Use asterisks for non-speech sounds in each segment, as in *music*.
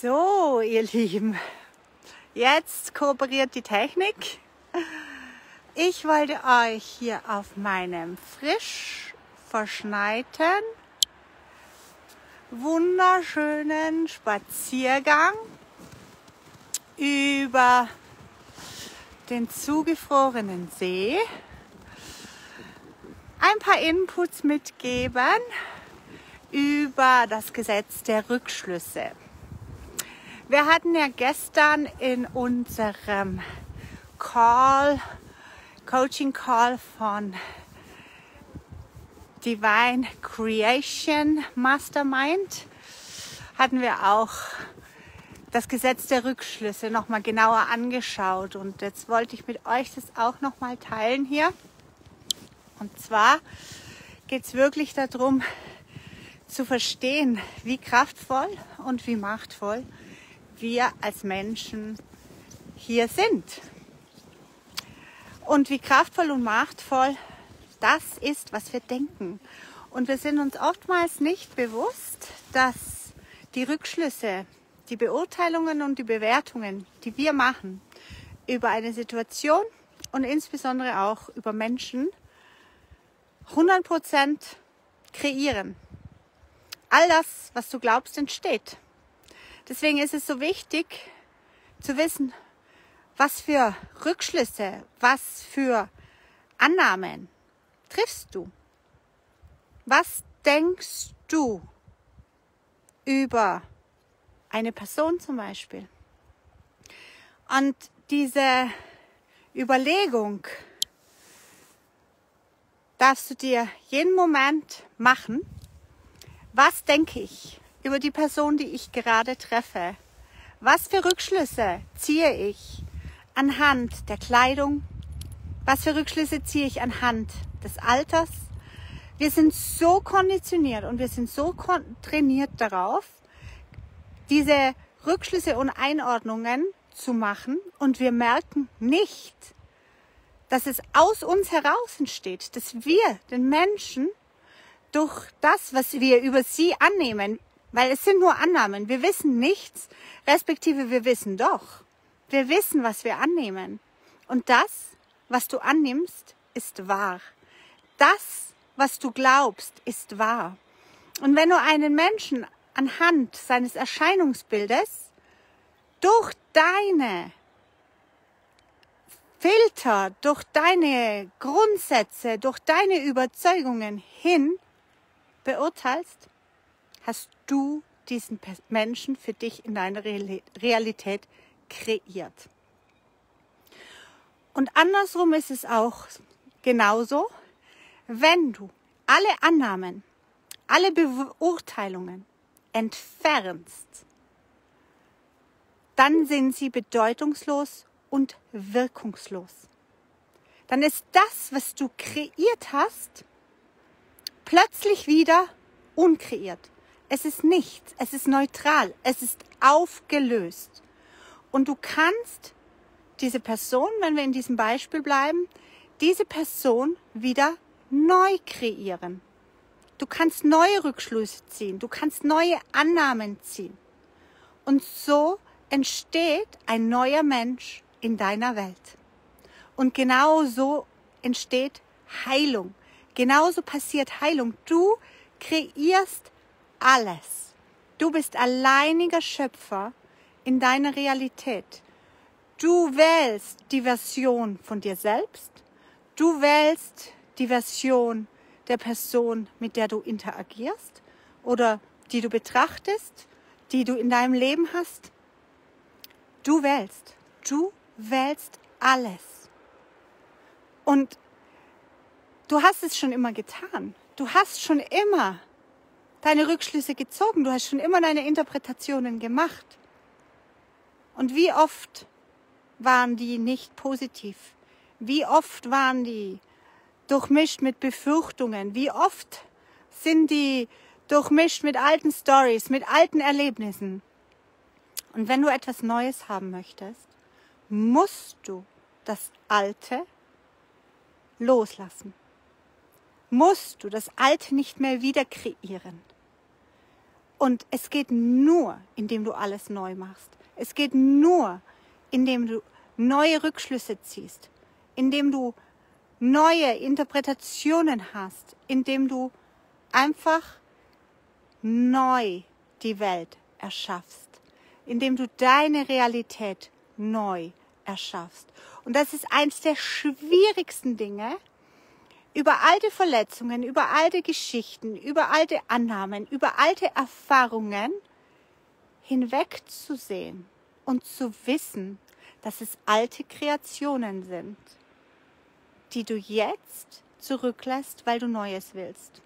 So, ihr Lieben, jetzt kooperiert die Technik. Ich wollte euch hier auf meinem frisch verschneiten, wunderschönen Spaziergang über den zugefrorenen See ein paar Inputs mitgeben über das Gesetz der Rückschlüsse. Wir hatten ja gestern in unserem Call, Coaching Call von Divine Creation Mastermind, hatten wir auch das Gesetz der Rückschlüsse nochmal genauer angeschaut. Und jetzt wollte ich mit euch das auch nochmal teilen hier. Und zwar geht es wirklich darum, zu verstehen, wie kraftvoll und wie machtvoll wir als Menschen hier sind. Und wie kraftvoll und machtvoll das ist, was wir denken. Und wir sind uns oftmals nicht bewusst, dass die Rückschlüsse, die Beurteilungen und die Bewertungen, die wir machen über eine Situation und insbesondere auch über Menschen, 100% kreieren. All das, was du glaubst, entsteht. Deswegen ist es so wichtig zu wissen, was für Rückschlüsse, was für Annahmen triffst du? Was denkst du über eine Person zum Beispiel? Und diese Überlegung darfst du dir jeden Moment machen. Was denke ich? Über die Person, die ich gerade treffe. Was für Rückschlüsse ziehe ich anhand der Kleidung? Was für Rückschlüsse ziehe ich anhand des Alters? Wir sind so konditioniert und wir sind so trainiert darauf, diese Rückschlüsse und Einordnungen zu machen und wir merken nicht, dass es aus uns heraus entsteht, dass wir den Menschen durch das, was wir über sie annehmen, weil es sind nur Annahmen. Wir wissen nichts, respektive wir wissen doch. Wir wissen, was wir annehmen. Und das, was du annimmst, ist wahr. Das, was du glaubst, ist wahr. Und wenn du einen Menschen anhand seines Erscheinungsbildes durch deine Filter, durch deine Grundsätze, durch deine Überzeugungen hin beurteilst, hast du diesen Menschen für dich in deiner Realität kreiert. Und andersrum ist es auch genauso, wenn du alle Annahmen, alle Beurteilungen entfernst, dann sind sie bedeutungslos und wirkungslos. Dann ist das, was du kreiert hast, plötzlich wieder unkreiert. Es ist nichts, es ist neutral, es ist aufgelöst. Und du kannst diese Person, wenn wir in diesem Beispiel bleiben, diese Person wieder neu kreieren. Du kannst neue Rückschlüsse ziehen, du kannst neue Annahmen ziehen. Und so entsteht ein neuer Mensch in deiner Welt. Und genau so entsteht Heilung. Genauso passiert Heilung. Du kreierst alles. Du bist alleiniger Schöpfer in deiner Realität. Du wählst die Version von dir selbst. Du wählst die Version der Person, mit der du interagierst oder die du betrachtest, die du in deinem Leben hast. Du wählst. Du wählst alles. Und du hast es schon immer getan. Du hast schon immer deine Rückschlüsse gezogen. Du hast schon immer deine Interpretationen gemacht. Und wie oft waren die nicht positiv? Wie oft waren die durchmischt mit Befürchtungen? Wie oft sind die durchmischt mit alten Stories, mit alten Erlebnissen? Und wenn du etwas Neues haben möchtest, musst du das Alte loslassen musst du das Alte nicht mehr wieder kreieren. Und es geht nur, indem du alles neu machst. Es geht nur, indem du neue Rückschlüsse ziehst, indem du neue Interpretationen hast, indem du einfach neu die Welt erschaffst, indem du deine Realität neu erschaffst. Und das ist eins der schwierigsten Dinge, über alte Verletzungen, über alte Geschichten, über alte Annahmen, über alte Erfahrungen hinwegzusehen und zu wissen, dass es alte Kreationen sind, die du jetzt zurücklässt, weil du Neues willst.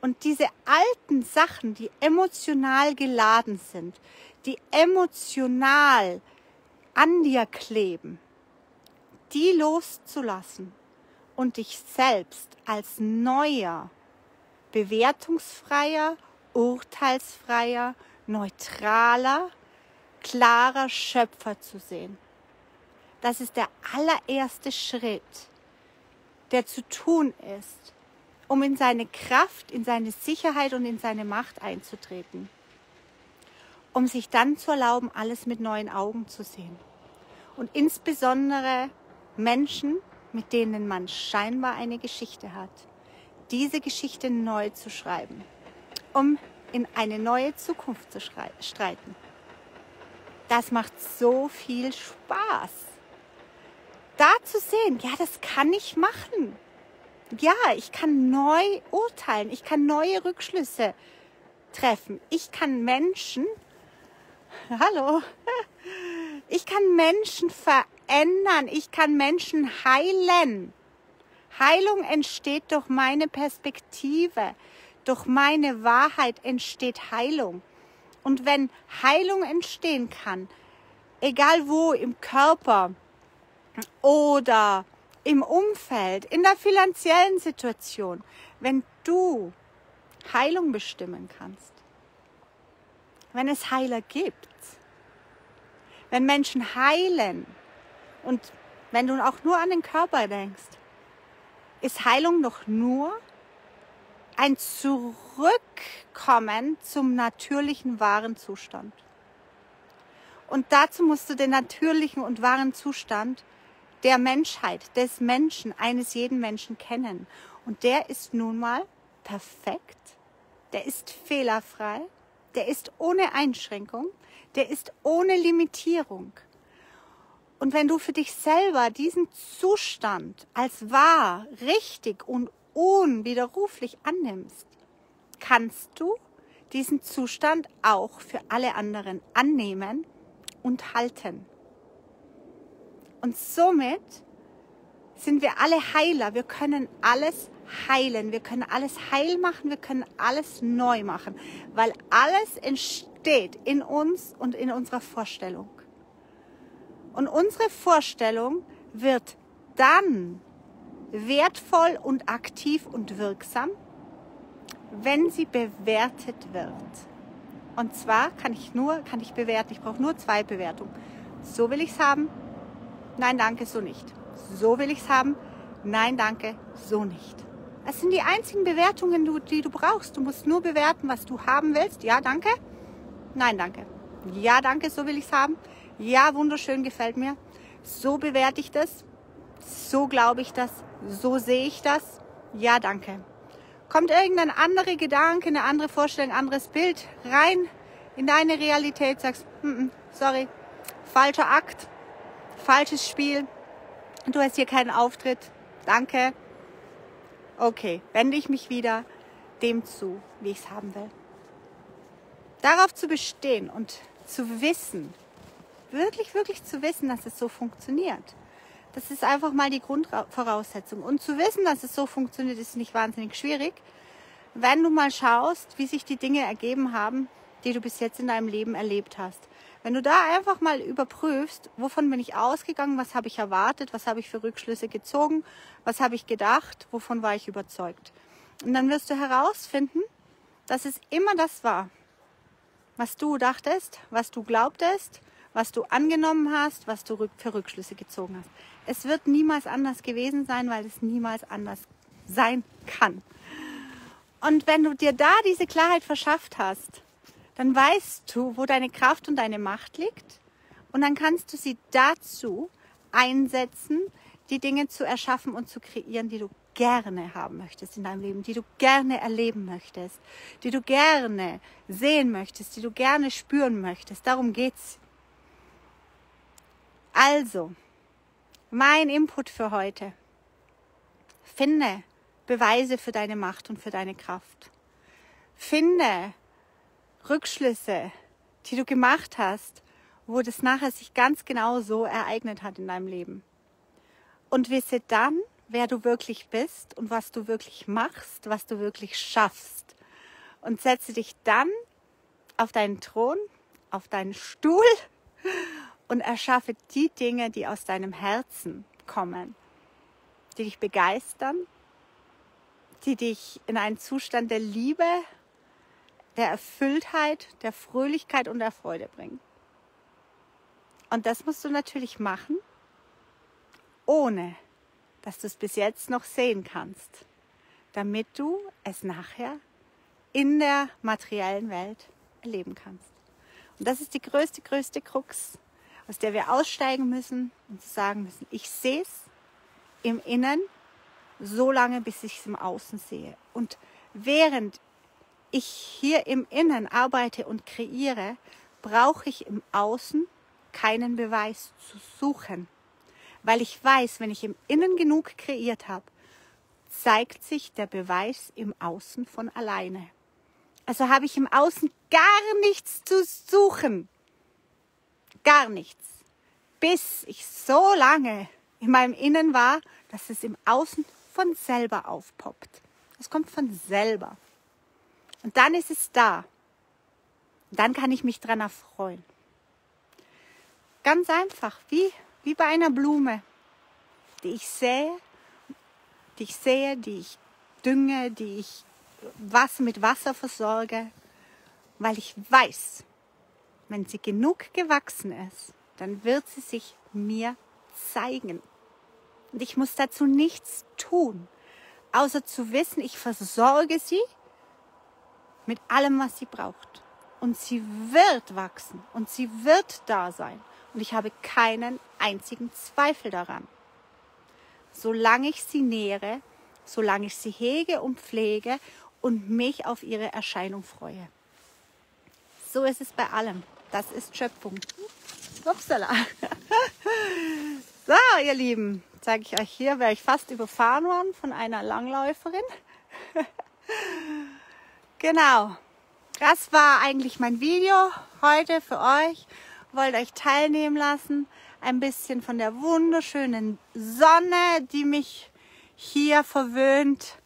Und diese alten Sachen, die emotional geladen sind, die emotional an dir kleben, die loszulassen und dich selbst als neuer, bewertungsfreier, urteilsfreier, neutraler, klarer Schöpfer zu sehen. Das ist der allererste Schritt, der zu tun ist, um in seine Kraft, in seine Sicherheit und in seine Macht einzutreten. Um sich dann zu erlauben, alles mit neuen Augen zu sehen. Und insbesondere Menschen, mit denen man scheinbar eine Geschichte hat, diese Geschichte neu zu schreiben, um in eine neue Zukunft zu streiten. Das macht so viel Spaß. Da zu sehen, ja, das kann ich machen. Ja, ich kann neu urteilen, ich kann neue Rückschlüsse treffen. Ich kann Menschen, *laughs* hallo, *laughs* ich kann Menschen verändern ändern. Ich kann Menschen heilen. Heilung entsteht durch meine Perspektive. Durch meine Wahrheit entsteht Heilung. Und wenn Heilung entstehen kann, egal wo, im Körper oder im Umfeld, in der finanziellen Situation, wenn du Heilung bestimmen kannst, wenn es Heiler gibt, wenn Menschen heilen, und wenn du auch nur an den Körper denkst, ist Heilung doch nur ein Zurückkommen zum natürlichen wahren Zustand. Und dazu musst du den natürlichen und wahren Zustand der Menschheit, des Menschen, eines jeden Menschen kennen. Und der ist nun mal perfekt, der ist fehlerfrei, der ist ohne Einschränkung, der ist ohne Limitierung. Und wenn du für dich selber diesen Zustand als wahr, richtig und unwiderruflich annimmst, kannst du diesen Zustand auch für alle anderen annehmen und halten. Und somit sind wir alle Heiler. Wir können alles heilen. Wir können alles heil machen. Wir können alles neu machen. Weil alles entsteht in uns und in unserer Vorstellung. Und unsere Vorstellung wird dann wertvoll und aktiv und wirksam, wenn sie bewertet wird. Und zwar kann ich nur, kann ich bewerten, ich brauche nur zwei Bewertungen. So will ich es haben, nein danke, so nicht. So will ich es haben, nein danke, so nicht. Das sind die einzigen Bewertungen, die du brauchst. Du musst nur bewerten, was du haben willst. Ja, danke. Nein, danke. Ja, danke, so will ich es haben. Ja, wunderschön, gefällt mir. So bewerte ich das. So glaube ich das. So sehe ich das. Ja, danke. Kommt irgendein anderer Gedanke, eine andere Vorstellung, ein anderes Bild rein in deine Realität, sagst, mm -mm, sorry, falscher Akt, falsches Spiel, du hast hier keinen Auftritt, danke. Okay, wende ich mich wieder dem zu, wie ich es haben will. Darauf zu bestehen und zu wissen, wirklich, wirklich zu wissen, dass es so funktioniert. Das ist einfach mal die Grundvoraussetzung. Und zu wissen, dass es so funktioniert, ist nicht wahnsinnig schwierig, wenn du mal schaust, wie sich die Dinge ergeben haben, die du bis jetzt in deinem Leben erlebt hast. Wenn du da einfach mal überprüfst, wovon bin ich ausgegangen, was habe ich erwartet, was habe ich für Rückschlüsse gezogen, was habe ich gedacht, wovon war ich überzeugt. Und dann wirst du herausfinden, dass es immer das war, was du dachtest, was du glaubtest, was du angenommen hast, was du für Rückschlüsse gezogen hast. Es wird niemals anders gewesen sein, weil es niemals anders sein kann. Und wenn du dir da diese Klarheit verschafft hast, dann weißt du, wo deine Kraft und deine Macht liegt. Und dann kannst du sie dazu einsetzen, die Dinge zu erschaffen und zu kreieren, die du gerne haben möchtest in deinem Leben, die du gerne erleben möchtest, die du gerne sehen möchtest, die du gerne spüren möchtest. Darum geht's. Also, mein Input für heute. Finde Beweise für deine Macht und für deine Kraft. Finde Rückschlüsse, die du gemacht hast, wo das nachher sich ganz genau so ereignet hat in deinem Leben. Und wisse dann, wer du wirklich bist und was du wirklich machst, was du wirklich schaffst. Und setze dich dann auf deinen Thron, auf deinen Stuhl und erschaffe die Dinge, die aus deinem Herzen kommen, die dich begeistern, die dich in einen Zustand der Liebe, der Erfülltheit, der Fröhlichkeit und der Freude bringen. Und das musst du natürlich machen, ohne dass du es bis jetzt noch sehen kannst, damit du es nachher in der materiellen Welt erleben kannst. Und das ist die größte, größte Krux, aus der wir aussteigen müssen und sagen müssen, ich sehe es im Innen so lange, bis ich es im Außen sehe. Und während ich hier im Innen arbeite und kreiere, brauche ich im Außen keinen Beweis zu suchen. Weil ich weiß, wenn ich im Innen genug kreiert habe, zeigt sich der Beweis im Außen von alleine. Also habe ich im Außen gar nichts zu suchen. Gar nichts. Bis ich so lange in meinem Innen war, dass es im Außen von selber aufpoppt. Es kommt von selber. Und dann ist es da. Und dann kann ich mich dran erfreuen. Ganz einfach, wie, wie bei einer Blume, die ich sähe, die ich sehe, die ich dünge, die ich Wasser mit Wasser versorge, weil ich weiß, wenn sie genug gewachsen ist, dann wird sie sich mir zeigen. Und ich muss dazu nichts tun, außer zu wissen, ich versorge sie mit allem, was sie braucht. Und sie wird wachsen und sie wird da sein. Und ich habe keinen einzigen Zweifel daran. Solange ich sie nähere, solange ich sie hege und pflege und mich auf ihre Erscheinung freue. So ist es bei allem. Das ist Schöpfung. Upsala. *laughs* So, ihr Lieben, sage ich euch hier, wäre ich fast überfahren worden von einer Langläuferin. *laughs* genau. Das war eigentlich mein Video heute für euch. Wollte euch teilnehmen lassen. Ein bisschen von der wunderschönen Sonne, die mich hier verwöhnt,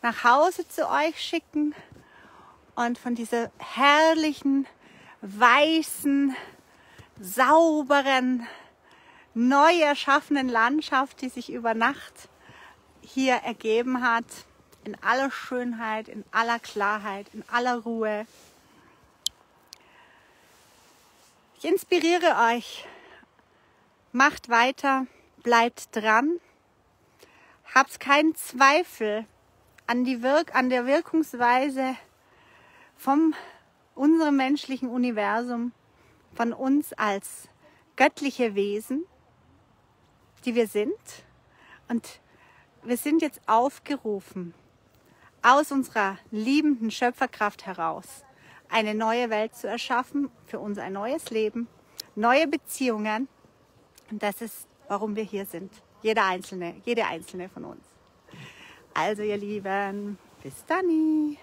nach Hause zu euch schicken. Und von dieser herrlichen, weißen, sauberen, neu erschaffenen Landschaft, die sich über Nacht hier ergeben hat, in aller Schönheit, in aller Klarheit, in aller Ruhe. Ich inspiriere euch, macht weiter, bleibt dran, habt keinen Zweifel an, die Wirk an der Wirkungsweise vom unserem menschlichen Universum, von uns als göttliche Wesen die wir sind. Und wir sind jetzt aufgerufen, aus unserer liebenden Schöpferkraft heraus eine neue Welt zu erschaffen, für uns ein neues Leben, neue Beziehungen. Und das ist, warum wir hier sind. Jeder Einzelne, jede Einzelne von uns. Also ihr Lieben, bis dann.